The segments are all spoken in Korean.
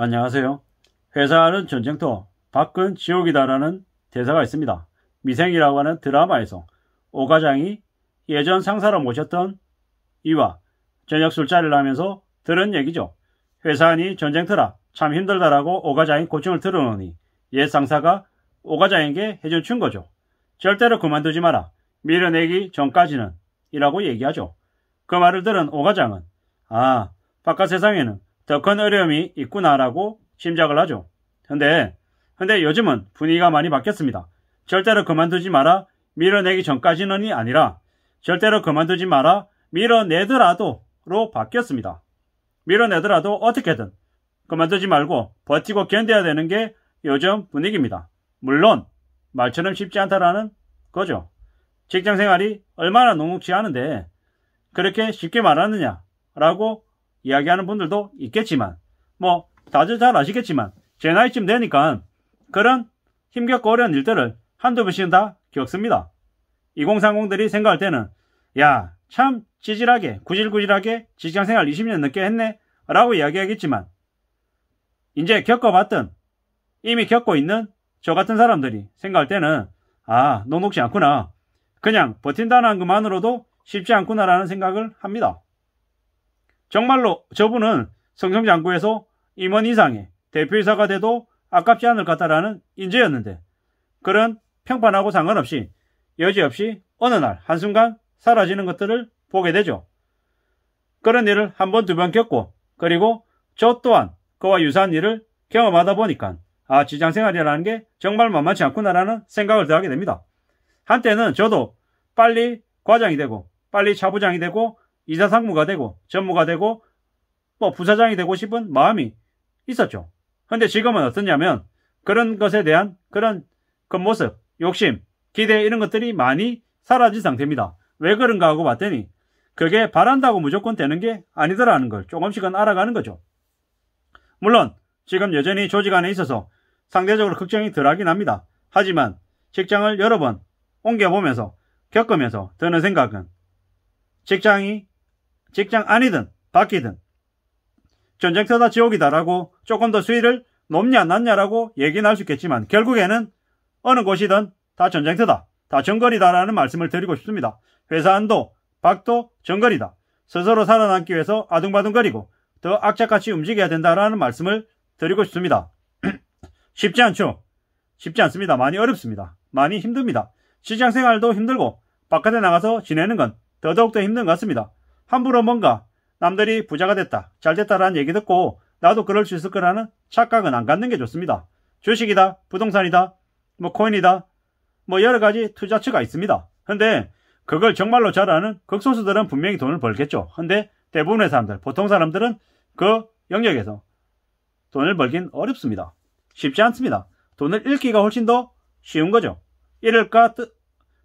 안녕하세요. 회사는 전쟁터, 밖은 지옥이다라는 대사가 있습니다. 미생이라고 하는 드라마에서 오 과장이 예전 상사로 모셨던 이와 저녁 술자리를 하면서 들은 얘기죠. 회사 안이 전쟁터라 참 힘들다라고 오 과장이 고충을 들어놓으니 옛 상사가 오 과장에게 해준 춘 거죠. 절대로 그만두지 마라. 밀어내기 전까지는 이라고 얘기하죠. 그 말을 들은 오 과장은 아 바깥 세상에는 더 큰 어려움이 있구나라고 짐작을 하죠. 근데 근데 요즘은 분위기가 많이 바뀌었습니다. 절대로 그만두지 마라 밀어내기 전까지는이 아니라 절대로 그만두지 마라 밀어내더라도로 바뀌었습니다. 밀어내더라도 어떻게든 그만두지 말고 버티고 견뎌야 되는 게 요즘 분위기입니다. 물론 말처럼 쉽지 않다라는 거죠. 직장 생활이 얼마나 녹록지 않은데 그렇게 쉽게 말하느냐라고 이야기하는 분들도 있겠지만 뭐 다들 잘 아시겠지만 제 나이쯤 되니까 그런 힘겹고 어려운 일들을 한두 번씩은 다 겪습니다. 2030들이 생각할 때는 야 참 찌질하게 구질구질하게 직장생활 20년 넘게 했네 라고 이야기하겠지만 이제 겪어봤던 이미 겪고 있는 저 같은 사람들이 생각할 때는 아 녹록지 않구나 그냥 버틴다는 것만으로도 쉽지 않구나라는 생각을 합니다. 정말로 저분은 성성장구에서 임원 이상의 대표이사가 돼도 아깝지 않을 것 같다라는 인재였는데 그런 평판하고 상관없이 여지없이 어느 날 한순간 사라지는 것들을 보게 되죠. 그런 일을 한 번, 두 번 겪고 그리고 저 또한 그와 유사한 일을 경험하다 보니까 아 직장생활이라는 게 정말 만만치 않구나라는 생각을 더하게 됩니다. 한때는 저도 빨리 과장이 되고 빨리 차부장이 되고 이사 상무가 되고 전무가 되고 뭐 부사장이 되고 싶은 마음이 있었죠. 근데 지금은 어떠냐면 그런 것에 대한 그런 겉모습, 욕심, 기대 이런 것들이 많이 사라진 상태입니다. 왜 그런가 하고 봤더니 그게 바란다고 무조건 되는 게 아니더라는 걸 조금씩은 알아가는 거죠. 물론 지금 여전히 조직 안에 있어서 상대적으로 걱정이 덜하긴 합니다. 하지만 직장을 여러 번 옮겨보면서 겪으면서 드는 생각은 직장이 직장 아니든 바뀌든 전쟁터다 지옥이다라고 조금 더 수위를 높냐 낮냐라고 얘기는 할 수 있겠지만 결국에는 어느 곳이든 다 전쟁터다. 다 정거리다라는 말씀을 드리고 싶습니다. 회사 안도, 밖도 정거리다. 스스로 살아남기 위해서 아둥바둥거리고 더 악착같이 움직여야 된다라는 말씀을 드리고 싶습니다. 쉽지 않죠? 쉽지 않습니다. 많이 어렵습니다. 많이 힘듭니다. 시장 생활도 힘들고 바깥에 나가서 지내는 건 더더욱더 힘든 것 같습니다. 함부로 뭔가 남들이 부자가 됐다, 잘 됐다라는 얘기 듣고 나도 그럴 수 있을 거라는 착각은 안 갖는 게 좋습니다. 주식이다, 부동산이다, 뭐 코인이다, 뭐 여러 가지 투자처가 있습니다. 근데 그걸 정말로 잘하는 극소수들은 분명히 돈을 벌겠죠. 근데 대부분의 사람들, 보통 사람들은 그 영역에서 돈을 벌긴 어렵습니다. 쉽지 않습니다. 돈을 잃기가 훨씬 더 쉬운 거죠. 잃을까, 뜨,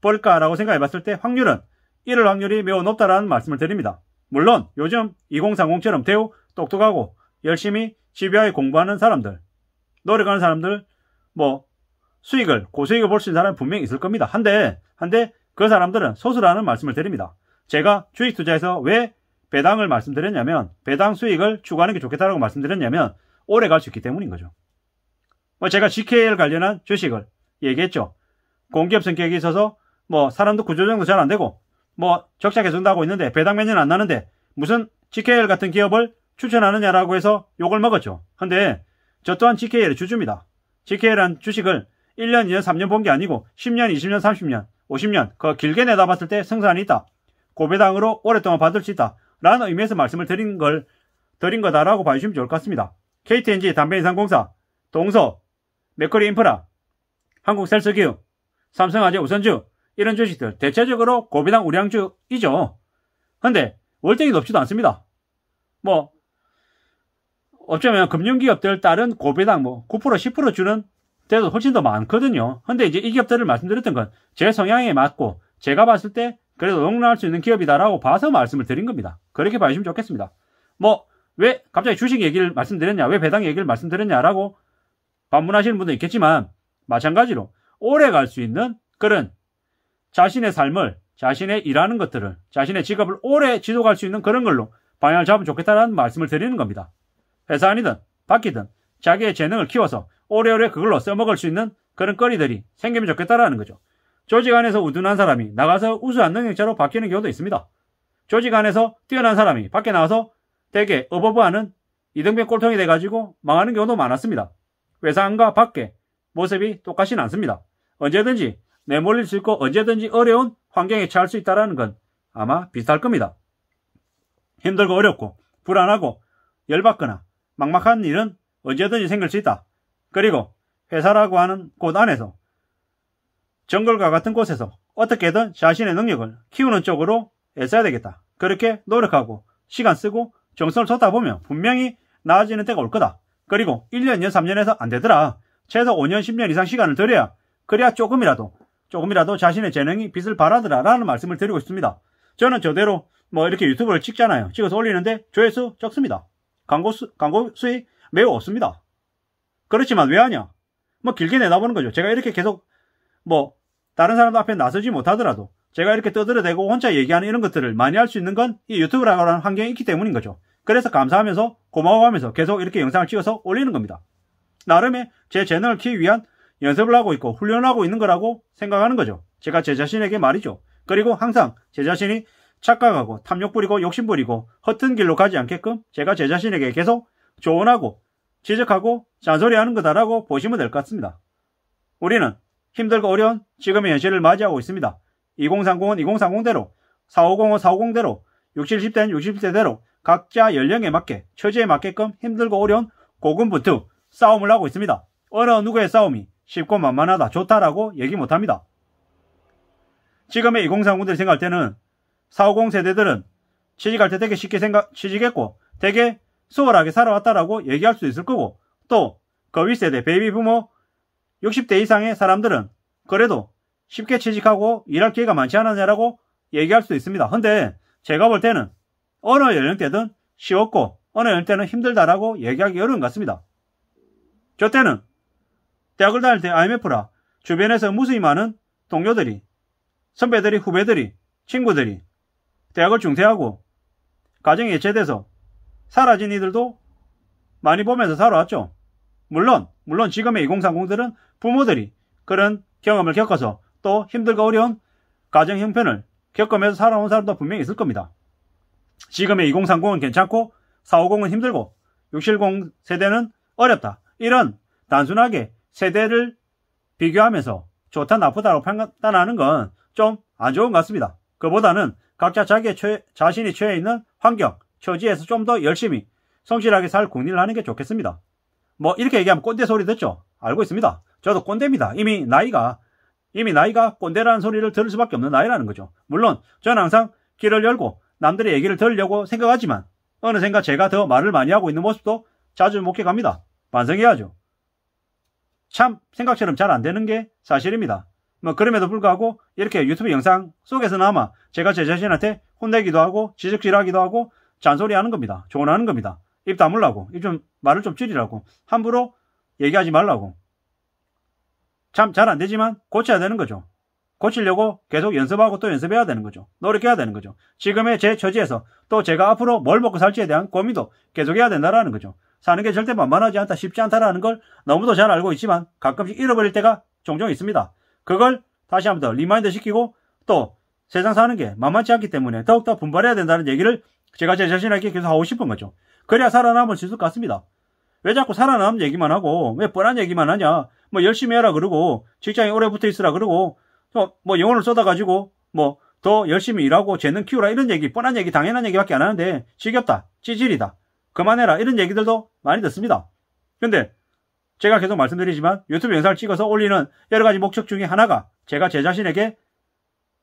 벌까라고 생각해 봤을 때 확률은 잃을 확률이 매우 높다라는 말씀을 드립니다. 물론 요즘 2030처럼 대우 똑똑하고 열심히 집요하게 공부하는 사람들, 노력하는 사람들, 뭐 수익을 고수익을 볼 수 있는 사람이 분명히 있을 겁니다. 한데 한데 그 사람들은 소수라는 말씀을 드립니다. 제가 주식 투자에서 왜 배당을 말씀드렸냐면 배당 수익을 추구하는 게 좋겠다라고 말씀드렸냐면 오래 갈 수 있기 때문인 거죠. 뭐 제가 GKL 관련한 주식을 얘기했죠. 공기업 성격이 있어서 뭐 사람도 구조조정도 잘 안 되고 뭐 적자 나고 있는데 배당 몇년안 나는데 무슨 GKL 같은 기업을 추천하느냐라고 해서 욕을 먹었죠. 근데 저 또한 GKL의 주주입니다. GKL한 주식을 1년, 2년, 3년 본 게 아니고 10년, 20년, 30년, 50년 그 길게 내다봤을 때 성산이 있다. 고배당으로 오랫동안 받을 수 있다. 라는 의미에서 말씀을 드린 걸 드린 거다라고 봐주시면 좋을 것 같습니다. KTNG 담배인상공사, 동서, 맥커리 인프라, 한국셀스기업, 삼성화재 우선주 이런 주식들 대체적으로 고비당 우량주이죠. 근데 월등히 높지도 않습니다. 뭐 어쩌면 금융기업들 다른 고배당 뭐 9% 10% 주는 데도 훨씬 더 많거든요. 근데 이제 이 기업들을 말씀드렸던 건 제 성향에 맞고 제가 봤을 때 그래도 용납할 수 있는 기업이다라고 봐서 말씀을 드린 겁니다. 그렇게 봐주시면 좋겠습니다. 뭐 왜 갑자기 주식 얘기를 말씀드렸냐, 왜 배당 얘기를 말씀드렸냐라고 반문하시는 분도 있겠지만 마찬가지로 오래 갈 수 있는 그런 자신의 삶을, 자신의 일하는 것들을, 자신의 직업을 오래 지속할 수 있는 그런 걸로 방향을 잡으면 좋겠다는 말씀을 드리는 겁니다. 회사 아니든, 바뀌든, 자기의 재능을 키워서 오래오래 그걸로 써먹을 수 있는 그런 거리들이 생기면 좋겠다라는 거죠. 조직 안에서 우둔한 사람이 나가서 우수한 능력자로 바뀌는 경우도 있습니다. 조직 안에서 뛰어난 사람이 밖에 나와서 대개 어버버하는 이등병 꼴통이 돼가지고 망하는 경우도 많았습니다. 회사 안과 밖에 모습이 똑같지는 않습니다. 언제든지 내몰릴 수 있고 언제든지 어려운 환경에 처할 수 있다는 건 아마 비슷할 겁니다. 힘들고 어렵고 불안하고 열받거나 막막한 일은 언제든지 생길 수 있다. 그리고 회사라고 하는 곳 안에서 정글과 같은 곳에서 어떻게든 자신의 능력을 키우는 쪽으로 애써야 되겠다. 그렇게 노력하고 시간 쓰고 정성을 쏟다 보면 분명히 나아지는 때가 올 거다. 그리고 1년, 2년, 3년에서 안 되더라. 최소 5년, 10년 이상 시간을 들여야 그래야 조금이라도 조금이라도 자신의 재능이 빛을 발하더라 라는 말씀을 드리고 있습니다. 저는 저대로 뭐 이렇게 유튜브를 찍잖아요. 찍어서 올리는데 조회수 적습니다. 광고 수, 광고 수익 매우 없습니다. 그렇지만 왜 하냐? 뭐 길게 내다보는 거죠. 제가 이렇게 계속 뭐 다른 사람들 앞에 나서지 못하더라도 제가 이렇게 떠들어대고 혼자 얘기하는 이런 것들을 많이 할 수 있는 건 이 유튜브라고 하는 환경이 있기 때문인 거죠. 그래서 감사하면서 고마워하면서 계속 이렇게 영상을 찍어서 올리는 겁니다. 나름의 제 재능을 키우기 위한 연습을 하고 있고 훈련하고 있는 거라고 생각하는 거죠. 제가 제 자신에게 말이죠. 그리고 항상 제 자신이 착각하고 탐욕 부리고 욕심 부리고 허튼 길로 가지 않게끔 제가 제 자신에게 계속 조언하고 지적하고 잔소리하는 거다라고 보시면 될 것 같습니다. 우리는 힘들고 어려운 지금의 현실을 맞이하고 있습니다. 2030은 2030대로, 450은 450대로, 60, 10대는 60대대로 각자 연령에 맞게 처지에 맞게끔 힘들고 어려운 고군분투 싸움을 하고 있습니다. 어느 누구의 싸움이 쉽고 만만하다 좋다라고 얘기 못합니다. 지금의 2030들이 생각할 때는 450 세대들은 취직할 때 되게 쉽게 생각 취직했고 되게 수월하게 살아왔다라고 얘기할 수 있을 거고 또 그 윗세대 베이비 부모 60대 이상의 사람들은 그래도 쉽게 취직하고 일할 기회가 많지 않았냐라고 얘기할 수도 있습니다. 근데 제가 볼 때는 어느 연령대든 쉬웠고 어느 연령대는 힘들다라고 얘기하기 어려운 것 같습니다. 저 때는 대학을 다닐 때 IMF라 주변에서 무수히 많은 동료들이 선배들이 후배들이 친구들이 대학을 중퇴하고 가정이 예체돼서 사라진 이들도 많이 보면서 살아왔죠. 물론 물론 지금의 2030들은 부모들이 그런 경험을 겪어서 또 힘들고 어려운 가정 형편을 겪으면서 살아온 사람도 분명히 있을 겁니다. 지금의 2030은 괜찮고 450은 힘들고 670 세대는 어렵다. 이런 단순하게 세대를 비교하면서 좋다 나쁘다고 판단하는 건 좀 안 좋은 것 같습니다. 그보다는 각자 자기의 처, 자신이 처해 있는 환경, 처지에서 좀 더 열심히 성실하게 살 국리를 하는 게 좋겠습니다. 뭐 이렇게 얘기하면 꼰대 소리 듣죠? 알고 있습니다. 저도 꼰대입니다. 이미 나이가 이미 나이가 꼰대라는 소리를 들을 수밖에 없는 나이라는 거죠. 물론 저는 항상 길을 열고 남들의 얘기를 들으려고 생각하지만 어느샌가 제가 더 말을 많이 하고 있는 모습도 자주 목격합니다. 반성해야죠. 참 생각처럼 잘 안 되는 게 사실입니다. 뭐 그럼에도 불구하고 이렇게 유튜브 영상 속에서나마 제가 제 자신한테 혼내기도 하고 지적질하기도 하고 잔소리하는 겁니다. 조언하는 겁니다. 입 다물라고 입 좀 말을 좀 줄이라고 함부로 얘기하지 말라고 참 잘 안 되지만 고쳐야 되는 거죠. 고치려고 계속 연습하고 또 연습해야 되는 거죠. 노력해야 되는 거죠. 지금의 제 처지에서 또 제가 앞으로 뭘 먹고 살지에 대한 고민도 계속해야 된다라는 거죠. 사는 게 절대 만만하지 않다, 쉽지 않다라는 걸 너무도 잘 알고 있지만 가끔씩 잃어버릴 때가 종종 있습니다. 그걸 다시 한번 더 remind 시키고 또 세상 사는 게 만만치 않기 때문에 더욱더 분발해야 된다는 얘기를 제가 제 자신에게 계속 하고 싶은 거죠. 그래야 살아남을 수 있을 것 같습니다. 왜 자꾸 살아남는 얘기만 하고 왜 뻔한 얘기만 하냐 뭐 열심히 해라 그러고 직장에 오래 붙어 있으라 그러고 뭐 영혼을 쏟아가지고 뭐 더 열심히 일하고 재능 키우라 이런 얘기 뻔한 얘기 당연한 얘기밖에 안 하는데 지겹다 찌질이다 그만해라 이런 얘기들도 많이 듣습니다. 근데 제가 계속 말씀드리지만 유튜브 영상을 찍어서 올리는 여러 가지 목적 중에 하나가 제가 제 자신에게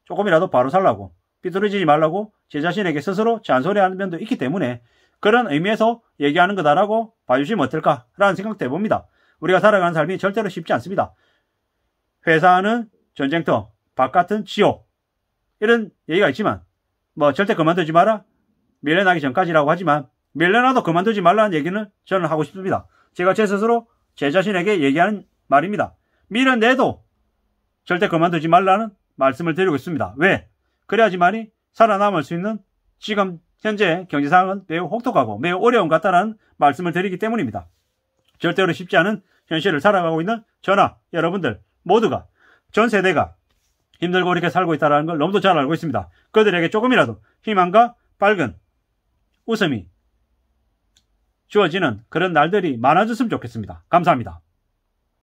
조금이라도 바로 살라고 삐뚤어지지 말라고 제 자신에게 스스로 잔소리하는 면도 있기 때문에 그런 의미에서 얘기하는 거다라고 봐주시면 어떨까라는 생각도 해봅니다. 우리가 살아가는 삶이 절대로 쉽지 않습니다. 회사는 전쟁터, 바깥은 지옥 이런 얘기가 있지만 뭐 절대 그만두지 마라 밀려나기 전까지라고 하지만 밀려나도 그만두지 말라는 얘기는 저는 하고 싶습니다. 제가 제 스스로 제 자신에게 얘기하는 말입니다. 밀어내도 절대 그만두지 말라는 말씀을 드리고 있습니다. 왜? 그래야지만이 살아남을 수 있는 지금 현재 경제 상황은 매우 혹독하고 매우 어려운 것 같다는 말씀을 드리기 때문입니다. 절대로 쉽지 않은 현실을 살아가고 있는 저나 여러분들 모두가 전 세대가 힘들고 이렇게 살고 있다는 걸 너무도 잘 알고 있습니다. 그들에게 조금이라도 희망과 밝은 웃음이 주어지는 그런 날들이 많아졌으면 좋겠습니다. 감사합니다.